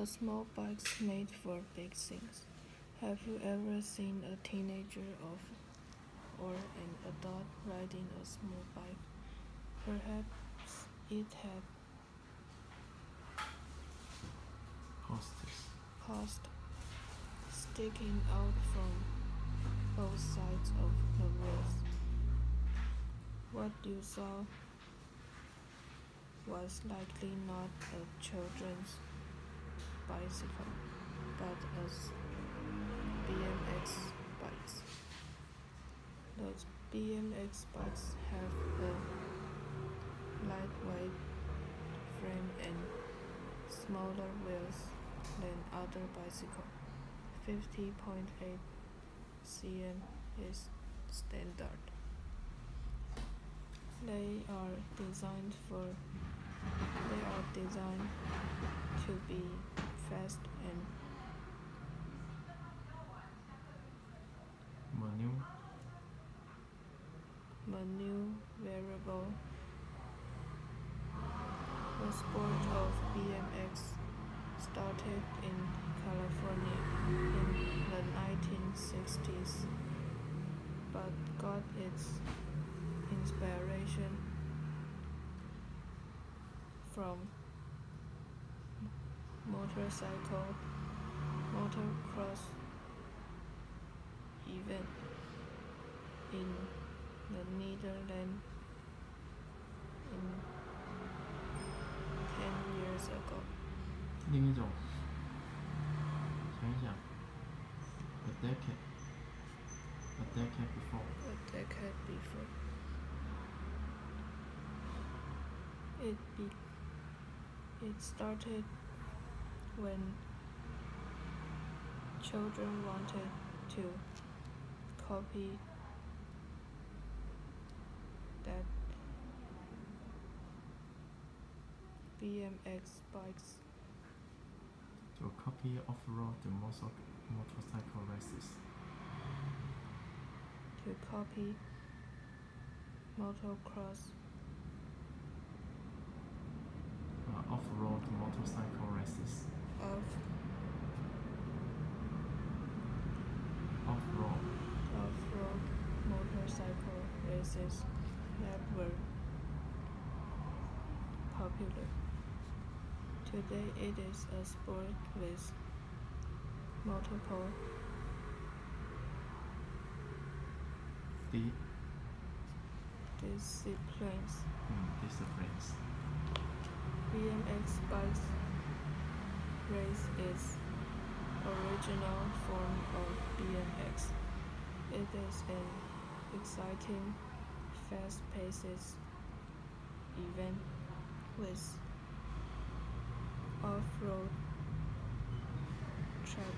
A small bike made for big things. Have you ever seen a teenager of or an adult riding a small bike? Perhaps it had Hostess. cost sticking out from both sides of the wheels. What do you saw was likely not a children's bicycle, but a BMX bikes. Those BMX bikes have a lightweight frame and smaller wheels than other bicycles. 50.8 cm is standard. They are designed for they are designed to be fast and Maneuver. maneuverable. The sport of BMX started in California in the 1960s, but got its inspiration from motorcycle motocross event in the Netherlands in 10 years ago. 另一种，想一想，a decade, a decade before, a decade before. It be it started when children wanted to copy that BMX bikes to copy off-road motor motorcycle races. to copy motocross Uh, off-road motorcycle races. of Off-road. off-road motorcycle races that were popular. Today it is a sport with multiple The disciplines. mm, disciplines. BMX bikes race is original form of BMX. It is an exciting, fast-paced event with off-road track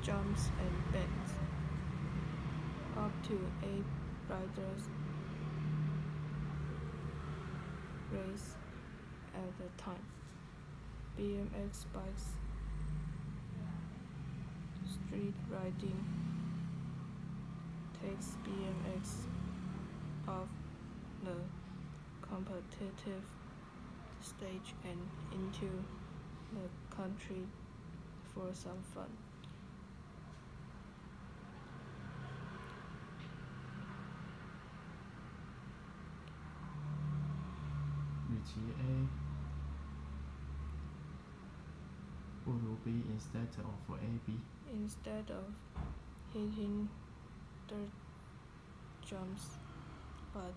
jumps and bends. Up to eight riders race at the time. BMX bikes, street riding takes BMX off the competitive stage and into the country for some fun. 与其 A 不如 B instead of A B。 Instead of hitting dirt jumps, but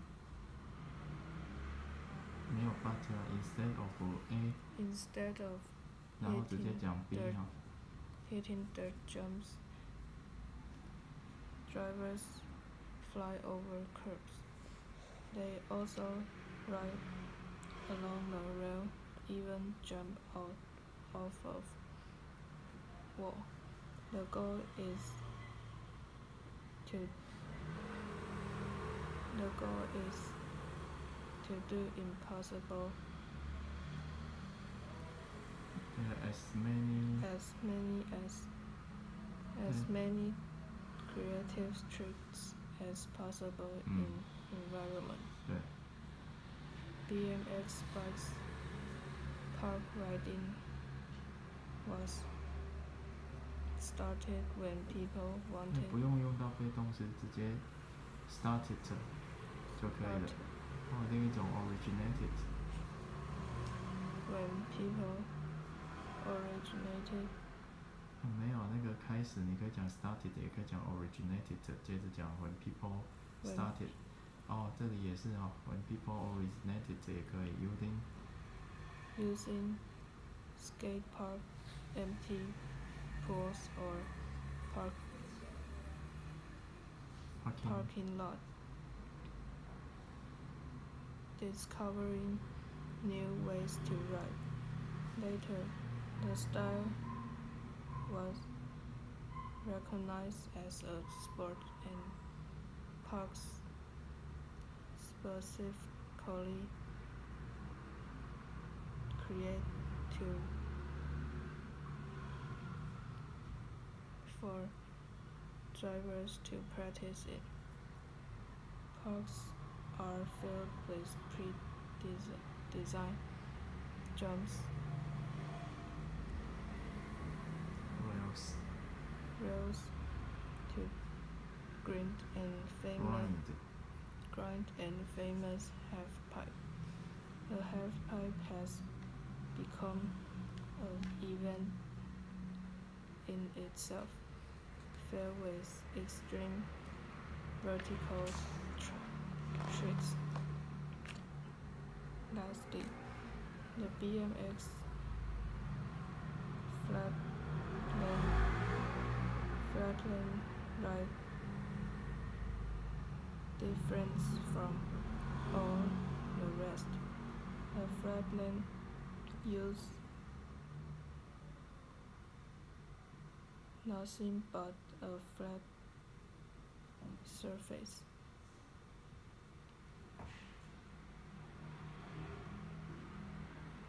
没有 but 啊 instead of A， instead of 然后直接讲 B 对哈。 hitting dirt jumps, drivers fly over curbs. They also ride along the rail, even jump out off of wall. The goal is to the goal is to do impossible are as many as many as as Mm. many creative tricks as possible Mm. in environment. 对 BMX bikes park riding was started when people 那 wanted 不用用到被动式，直接 started 就可以了 art。哦，另一种 originated， when people originated 哦没有那个开始，你可以讲 started，也可以讲 originated，接着讲 when people when started。 哦，这里也是哦，when people originated 也可以 using using skate park, empty pools or park parking。 parking lot. Discovering new ways to ride. Later, the style was recognized as a sport and parks specifically create to for drivers to practice it. Parks are filled with pre-designed jumps, rails rails to grind and famous grind and famous half pipe. The half pipe has become an event in itself, filled with extreme vertical tr- tricks. Lastly, the BMX flatland flatland ride difference from all the rest. A flatland use nothing but a flat surface.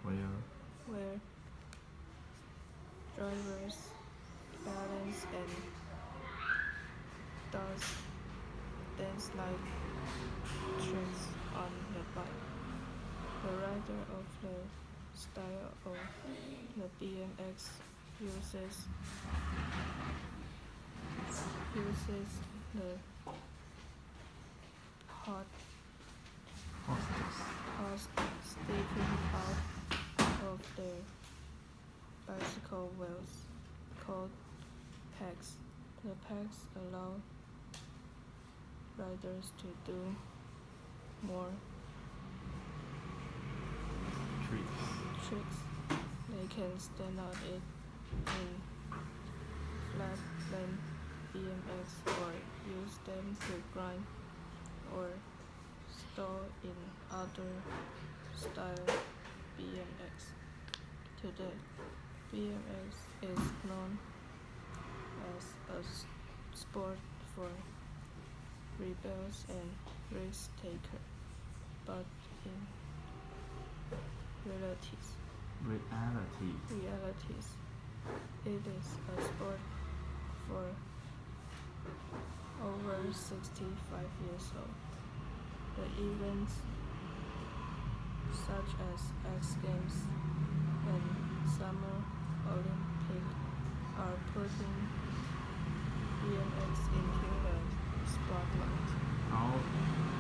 where where drivers balance and does dance like tricks on the bike. The rider of the style of the BMX uses uses the hot cars sticking out of the bicycle wheels called pegs. The pegs allow riders to do more tricks tricks. They can stand on it in flatland BMX or use them to grind or stall in other style BMX. Today, BMX is known as a sport for rebels and risk takers, but in realities, reality realities, it is a sport for over 65 years old. The events such as X Games and Summer Olympic are putting BMX into spotlight. I'll uh,